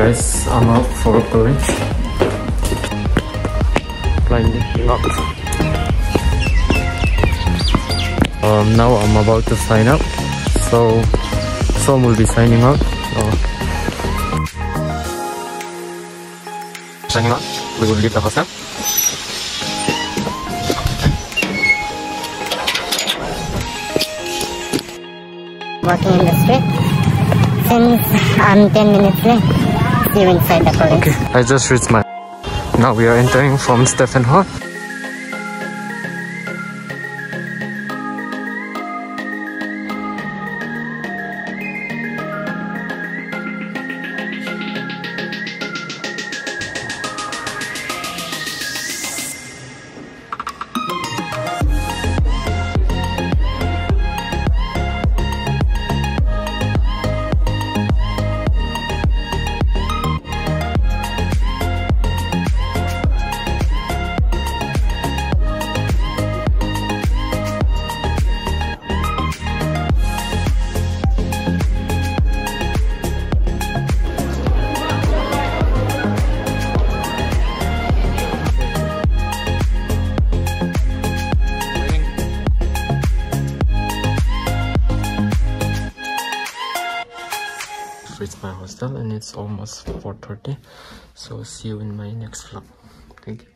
guys, I'm out for a going. Blindly locked. Um, now I'm about to sign up. So, Som will be signing up. Uh, signing up, We will leave the hostel. walking in the street since I'm 10 minutes late. You inside the college. Okay, I just reached my. Now we are entering from Stephen Hall. Reached my hostel and it's almost 4.30 so see you in my next vlog. Thank you